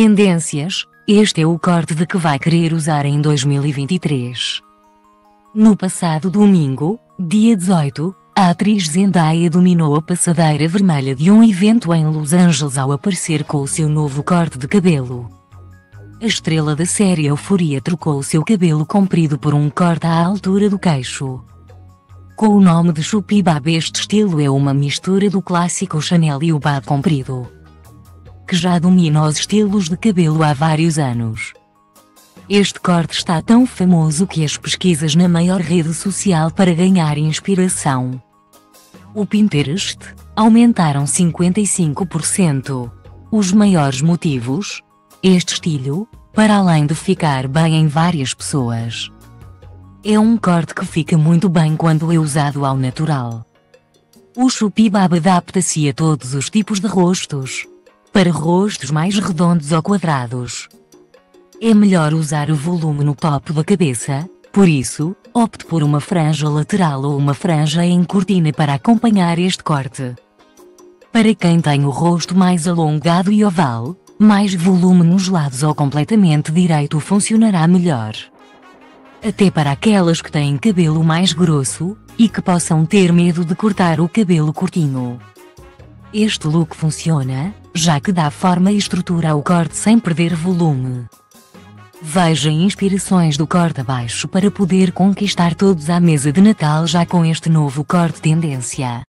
Tendências: este é o corte de que vai querer usar em 2023. No passado domingo, dia 18, a atriz Zendaya dominou a passadeira vermelha de um evento em Los Angeles ao aparecer com o seu novo corte de cabelo. A estrela da série Euforia trocou seu cabelo comprido por um corte à altura do queixo. Com o nome de Chupibab este estilo é uma mistura do clássico Chanel e o bad comprido que já domina os estilos de cabelo há vários anos. Este corte está tão famoso que as pesquisas na maior rede social para ganhar inspiração, o Pinterest, aumentaram 55%. Os maiores motivos? Este estilo, para além de ficar bem em várias pessoas, é um corte que fica muito bem quando é usado ao natural. O Shupibab adapta-se a todos os tipos de rostos para rostos mais redondos ou quadrados. É melhor usar o volume no topo da cabeça, por isso, opte por uma franja lateral ou uma franja em cortina para acompanhar este corte. Para quem tem o rosto mais alongado e oval, mais volume nos lados ou completamente direito funcionará melhor. Até para aquelas que têm cabelo mais grosso, e que possam ter medo de cortar o cabelo curtinho. Este look funciona, já que dá forma e estrutura ao corte sem perder volume. Veja inspirações do corte abaixo para poder conquistar todos à mesa de Natal já com este novo corte tendência.